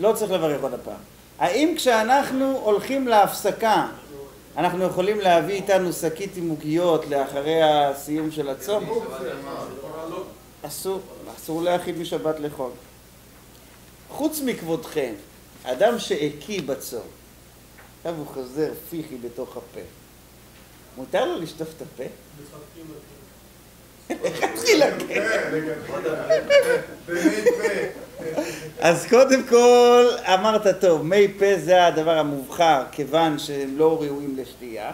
לא צריך לברך עוד הפעם. האם כשאנחנו הולכים להפסקה, אנחנו יכולים להביא איתנו שקית עם עוגיות לאחרי הסיום של הצום? אסור, אסור להכין משבת לחול. חוץ מכבודכם, אדם שהקיא בצום, עכשיו הוא חוזר פיחי בתוך הפה, מותר לו לשטוף את הפה? איך התחיל אז קודם כל אמרת טוב, מי פה זה הדבר המובחר כיוון שהם לא ראויים לשתייה